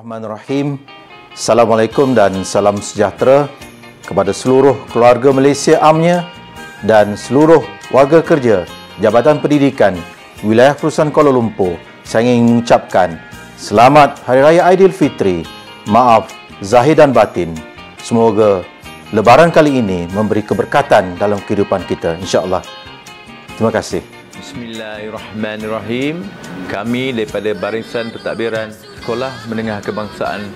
Bismillahirrahmanirrahim. Assalamualaikum dan salam sejahtera kepada seluruh keluarga Malaysia amnya dan seluruh warga kerja Jabatan Pendidikan Wilayah Perusahaan Kuala Lumpur. Saya ingin mengucapkan selamat Hari Raya Aidilfitri. Maaf zahir dan batin. Semoga lebaran kali ini memberi keberkatan dalam kehidupan kita insya-Allah. Terima kasih. Bismillahirrahmanirrahim. Kami daripada Barisan Pentadbiran Sekolah Menengah Kebangsaan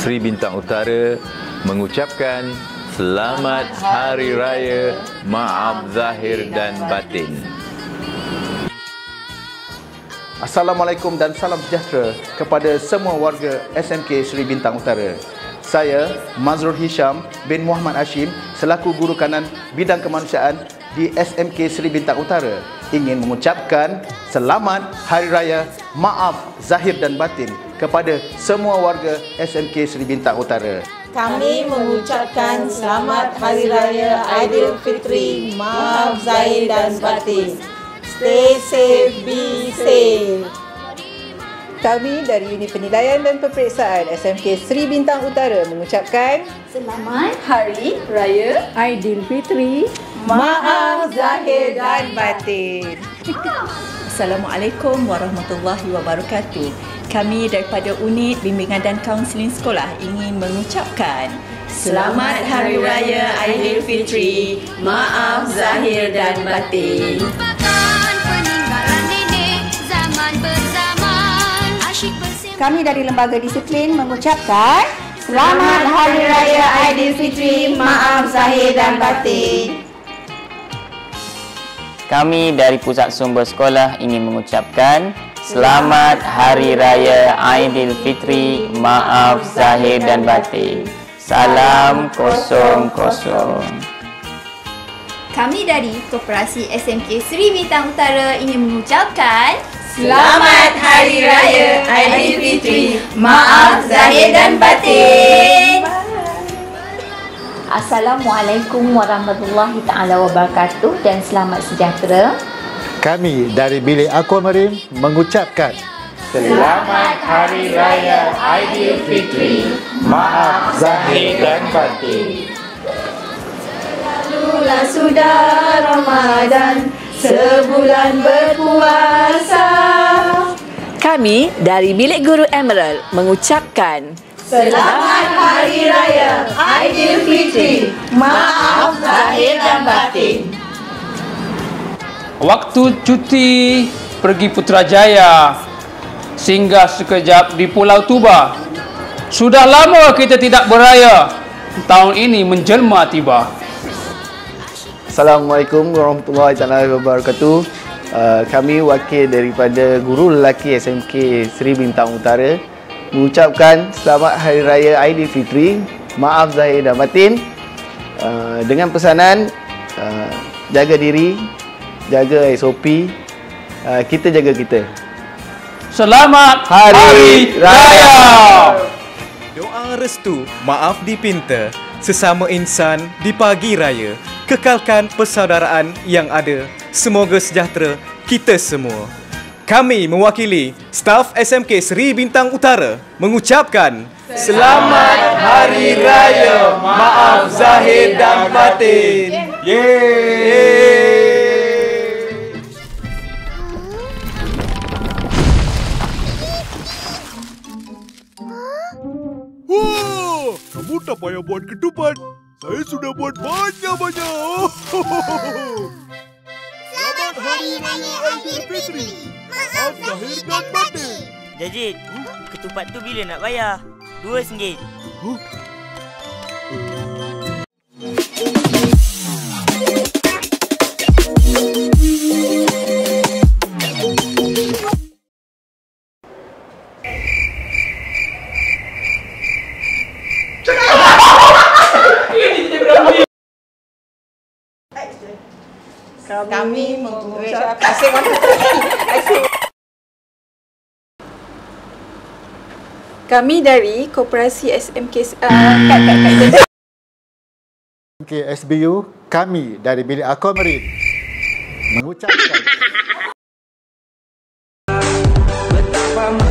Sri Bintang Utara mengucapkan Selamat Hari Raya Maaf Zahir dan Batin. Assalamualaikum dan salam sejahtera kepada semua warga SMK Sri Bintang Utara. Saya Mazrul Hisham bin Muhammad Hashim selaku guru kanan bidang kemanusiaan di SMK Sri Bintang Utara ingin mengucapkan selamat Hari Raya Maaf Zahir dan Batin kepada semua warga SMK Seri Bintang Utara. Kami mengucapkan selamat Hari Raya Aidilfitri, maaf zahir dan batin. Stay safe, be safe. Kami dari Unit Penilaian dan Peperiksaan SMK Seri Bintang Utara mengucapkan Selamat Hari Raya Aidilfitri, maaf zahir dan batin. Assalamualaikum warahmatullahi wabarakatuh. Kami daripada Unit Bimbingan dan Kaunseling Sekolah ingin mengucapkan Selamat Hari Raya Aidilfitri. Maaf zahir dan batin. Kami dari Lembaga Disiplin mengucapkan Selamat Hari Raya Aidilfitri. Maaf zahir dan batin. Kami dari Pusat Sumber Sekolah ingin mengucapkan Selamat Hari Raya Aidilfitri. Maaf zahir dan batin. Salam kosong kosong. Kami dari Koperasi SMK Seri Bintang Utara ingin mengucapkan Selamat Hari Raya Aidilfitri. Maaf zahir dan batin. Assalamualaikum warahmatullahi taala wabarakatuh dan selamat sejahtera. Kami dari Bilik Aquamarine mengucapkan Selamat Hari Raya Aidilfitri. Maaf zahir dan batin. Lalulah sudah Ramadan, sebulan berpuasa. Kami dari Bilik Guru Emerald mengucapkan Selamat Hari Raya Aidilfitri. Maaf zahir dan batin. Waktu cuti pergi Putrajaya singgah sekejap di Pulau Tuba. Sudah lama kita tidak beraya. Tahun ini menjelma tiba. Assalamualaikum warahmatullahi wabarakatuh. Uh, kami wakil daripada guru lelaki SMK Seri Bintang Utara mengucapkan selamat Hari Raya Aidilfitri. Maaf zahir dan batin. Uh, dengan pesanan uh, jaga diri, jaga SOP, uh, kita jaga kita. Selamat Hari, Hari Raya! Doa restu, maaf dipinta, sesama insan di pagi raya, kekalkan persaudaraan yang ada. Semoga sejahtera kita semua. Kami mewakili staf SMK Seri Bintang Utara mengucapkan Selamat Hari Raya Maaf Zahir dan Batin. Yeay! Kamu tak payah buat ketupat. Saya sudah buat banyak-banyak. Selamat Hari Raya Aidilfitri. Maaf lahir dan batin. Jajit, ketupat tu bila nak bayar? Dua singgit. Huh? kami, kami mengucapkan asyik mana kami dari koperasi SMK uh, kat, kat, kat, Okay, SBU kami dari bilik akomerit mengucapkan betapa